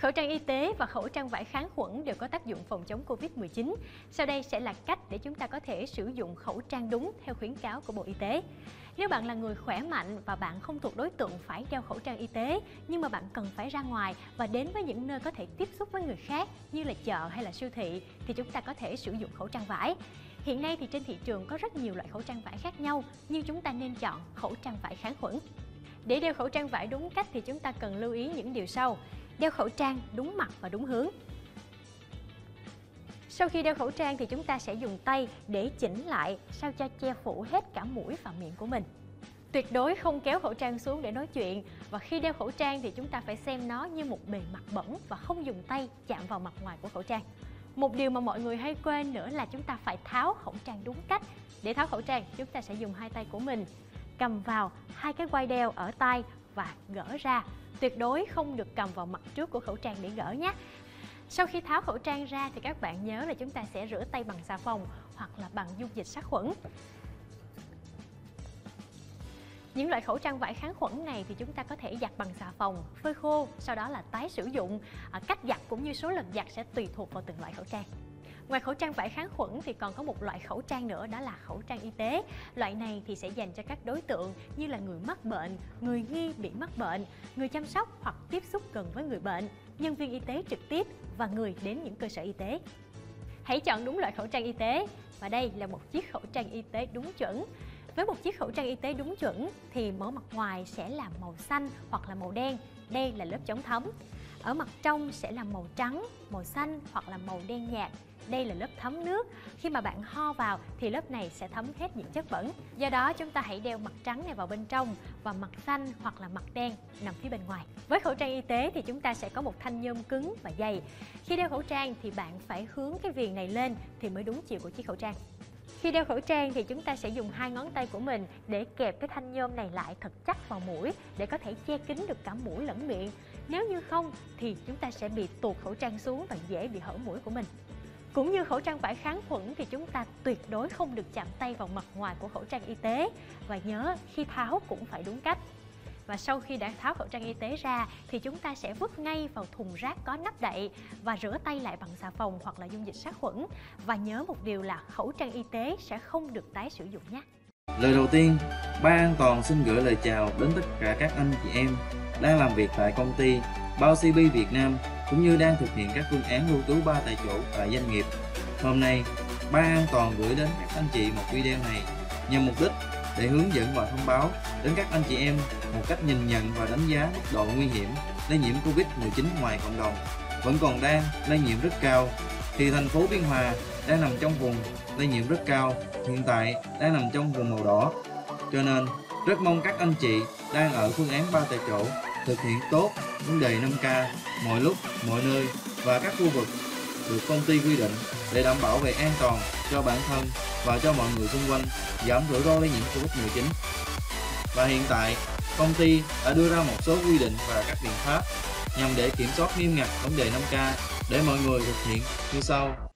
Khẩu trang y tế và khẩu trang vải kháng khuẩn đều có tác dụng phòng chống Covid-19. Sau đây sẽ là cách để chúng ta có thể sử dụng khẩu trang đúng theo khuyến cáo của Bộ Y tế. Nếu bạn là người khỏe mạnh và bạn không thuộc đối tượng phải đeo khẩu trang y tế, nhưng mà bạn cần phải ra ngoài và đến với những nơi có thể tiếp xúc với người khác như là chợ hay là siêu thị thì chúng ta có thể sử dụng khẩu trang vải. Hiện nay thì trên thị trường có rất nhiều loại khẩu trang vải khác nhau, nhưng chúng ta nên chọn khẩu trang vải kháng khuẩn. Để đeo khẩu trang vải đúng cách thì chúng ta cần lưu ý những điều sau đeo khẩu trang đúng mặt và đúng hướng. Sau khi đeo khẩu trang thì chúng ta sẽ dùng tay để chỉnh lại sao cho che phủ hết cả mũi và miệng của mình. Tuyệt đối không kéo khẩu trang xuống để nói chuyện và khi đeo khẩu trang thì chúng ta phải xem nó như một bề mặt bẩn và không dùng tay chạm vào mặt ngoài của khẩu trang. Một điều mà mọi người hay quên nữa là chúng ta phải tháo khẩu trang đúng cách. Để tháo khẩu trang, chúng ta sẽ dùng hai tay của mình. Cầm vào hai cái quai đeo ở tay và gỡ ra. Tuyệt đối không được cầm vào mặt trước của khẩu trang để gỡ nhé. Sau khi tháo khẩu trang ra thì các bạn nhớ là chúng ta sẽ rửa tay bằng xà phòng hoặc là bằng dung dịch sát khuẩn những loại khẩu trang vải kháng khuẩn này thì chúng ta có thể giặt bằng xà phòng, phơi khô, sau đó là tái sử dụng. À, cách giặt cũng như số lần giặt sẽ tùy thuộc vào từng loại khẩu trang. Ngoài khẩu trang vải kháng khuẩn thì còn có một loại khẩu trang nữa đó là khẩu trang y tế. Loại này thì sẽ dành cho các đối tượng như là người mắc bệnh, người nghi bị mắc bệnh, người chăm sóc hoặc tiếp xúc gần với người bệnh, nhân viên y tế trực tiếp và người đến những cơ sở y tế. Hãy chọn đúng loại khẩu trang y tế và đây là một chiếc khẩu trang y tế đúng chuẩn. Với một chiếc khẩu trang y tế đúng chuẩn thì mở mặt ngoài sẽ là màu xanh hoặc là màu đen. Đây là lớp chống thấm. Ở mặt trong sẽ là màu trắng, màu xanh hoặc là màu đen nhạt. Đây là lớp thấm nước. Khi mà bạn ho vào thì lớp này sẽ thấm hết những chất bẩn. Do đó chúng ta hãy đeo mặt trắng này vào bên trong và mặt xanh hoặc là mặt đen nằm phía bên ngoài. Với khẩu trang y tế thì chúng ta sẽ có một thanh nhôm cứng và dày. Khi đeo khẩu trang thì bạn phải hướng cái viền này lên thì mới đúng chiều của chiếc khẩu trang khi đeo khẩu trang thì chúng ta sẽ dùng hai ngón tay của mình để kẹp cái thanh nhôm này lại thật chắc vào mũi để có thể che kín được cả mũi lẫn miệng. Nếu như không thì chúng ta sẽ bị tuột khẩu trang xuống và dễ bị hở mũi của mình. Cũng như khẩu trang vải kháng khuẩn thì chúng ta tuyệt đối không được chạm tay vào mặt ngoài của khẩu trang y tế và nhớ, khi tháo cũng phải đúng cách. Và sau khi đã tháo khẩu trang y tế ra thì chúng ta sẽ vứt ngay vào thùng rác có nắp đậy và rửa tay lại bằng xà phòng hoặc là dung dịch sát khuẩn. Và nhớ một điều là khẩu trang y tế sẽ không được tái sử dụng nhé. Lời đầu tiên, Ban An toàn xin gửi lời chào đến tất cả các anh chị em đang làm việc tại công ty Bao CB Việt Nam cũng như đang thực hiện các phương án lưu trú ba tại chỗ tại doanh nghiệp. Hôm nay, Ban An toàn gửi đến các anh chị một video này nhằm mục đích để hướng dẫn và thông báo đến các anh chị em một cách nhìn nhận và đánh giá mức độ nguy hiểm lây nhiễm Covid-19 ngoài cộng đồng vẫn còn đang lây nhiễm rất cao thì thành phố Biên Hòa đang nằm trong vùng lây nhiễm rất cao, hiện tại đang nằm trong vùng màu đỏ. Cho nên, rất mong các anh chị đang ở phương án ba tại chỗ thực hiện tốt vấn đề 5K mọi lúc, mọi nơi và các khu vực được công ty quy định để đảm bảo về an toàn cho bản thân và cho mọi người xung quanh, giảm rủi ro lây nhiễm Covid-19. Và hiện tại, công ty đã đưa ra một số quy định và các biện pháp nhằm để kiểm soát nghiêm ngặt vấn đề 5K để mọi người thực hiện như sau.